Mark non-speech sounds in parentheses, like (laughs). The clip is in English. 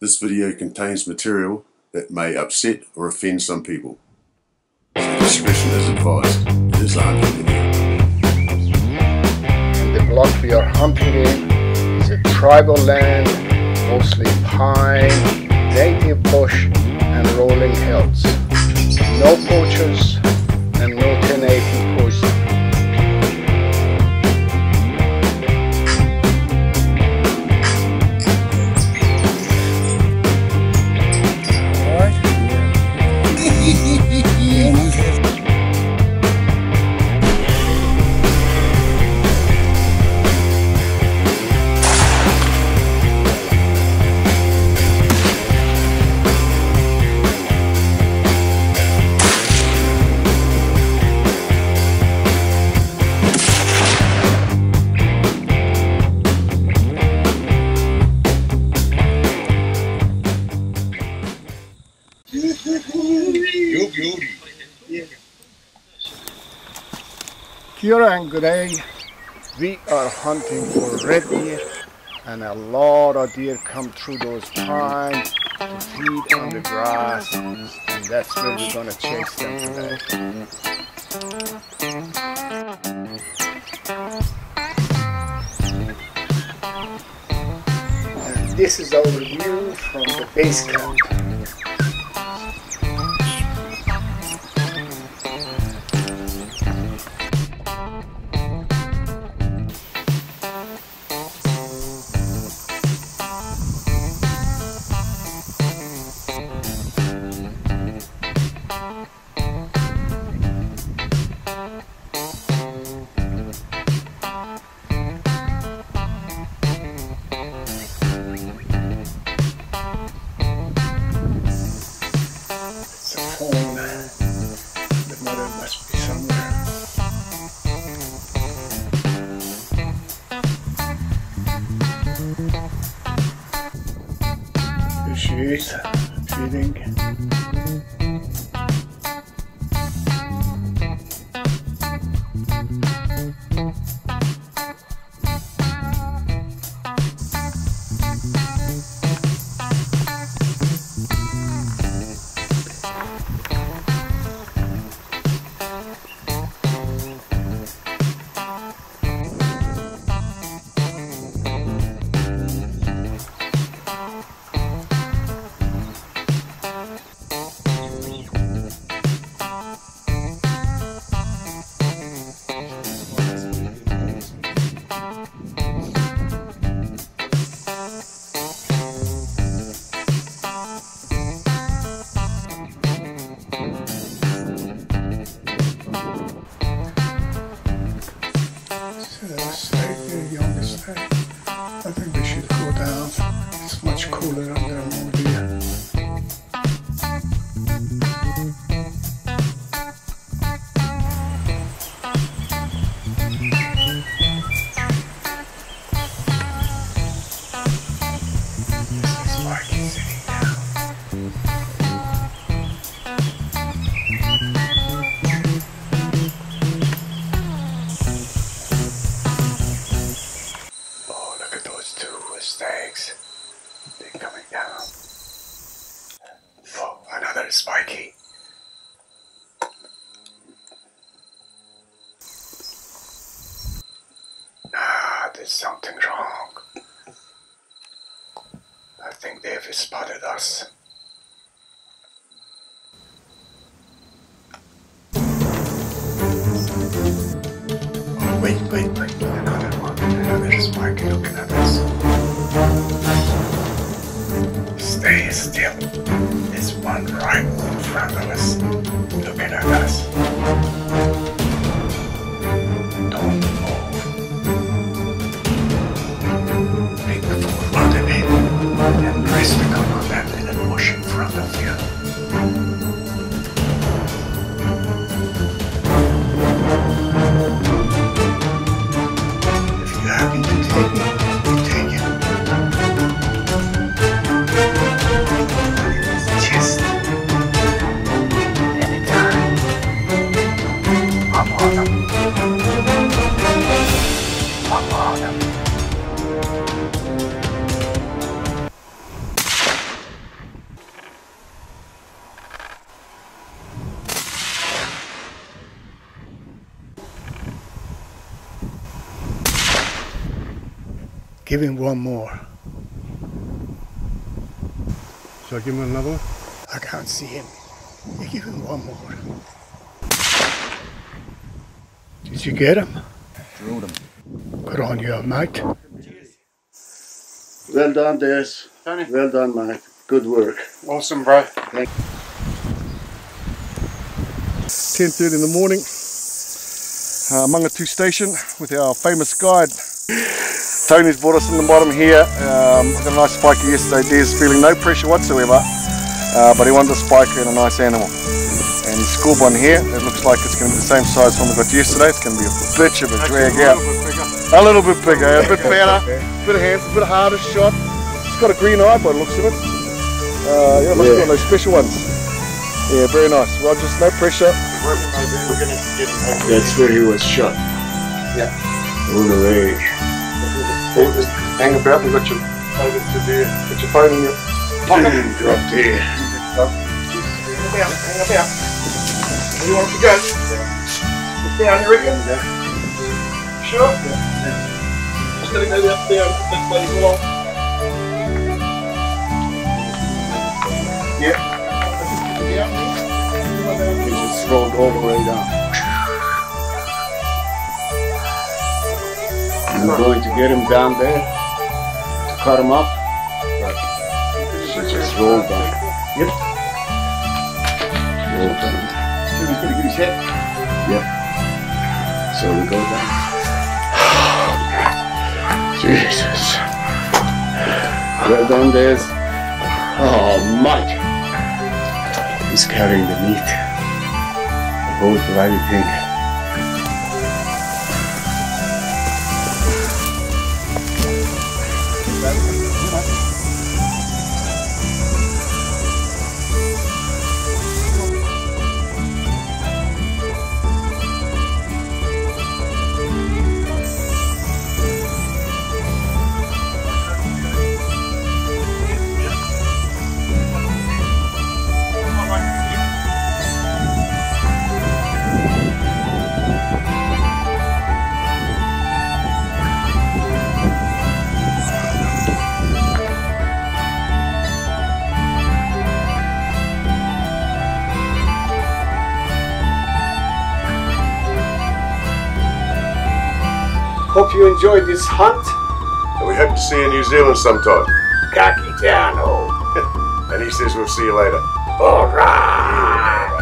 This video contains material that may upset or offend some people. So discretion is advised. It is armed And the block we are hunting in is a tribal land, mostly pine, native bush and rolling hills. No poachers Here and Gray, we are hunting for red deer and a lot of deer come through those pines to feed on the grass and that's where we're gonna chase them today. And this is our view from the base camp. Feeding. There's something wrong. I think they've spotted us. Oh, wait, wait, wait. Another one. Another spiky looking at us. Stay still. There's one right in front of us. Looking at us. Give him one more. Shall I give him another one? I can't see him. You give him one more. Did you get him? Drilled him. Good on you, mate. Well done, Des. Tony. Well done, mate. Good work. Awesome, bro. Thank 10.30 in the morning, uh, Mangatu Station with our famous guide. Tony's brought us in the bottom here. Um, got a nice spiker yesterday. Des feeling no pressure whatsoever, uh, but he wanted a spiker and a nice animal. And he scored one here. It looks like it's going to be the same size one we got yesterday. It's going to be a bitch of a drag out. A little bit bigger, a bit better, a bit of hands, a bit harder shot. It's got a green eye by the looks of it. Uh, yeah, looks Yeah. like those special ones. Yeah, very nice. Well, just no pressure. That's where he was shot. Yeah. All the way. Hang about. We've got your phone your phone in your pocket. Drop there. Hang about. Hang about. Where do you want to go? Look down, you reckon? Sure? Just gonna go up there and this way along. Yeah. Just rolled all the way down. I'm going to get him down there to cut him up. But she just rolled down. Yep. Rolled down. He's get his head. Yep. So we go down. (sighs) Jesus. Well done, Des. Oh, Mike. He's carrying the meat. The whole bloody thing. You enjoyed this hunt. And we hope to see you in New Zealand sometime. Kakitano. (laughs) And he says we'll see you later. All right.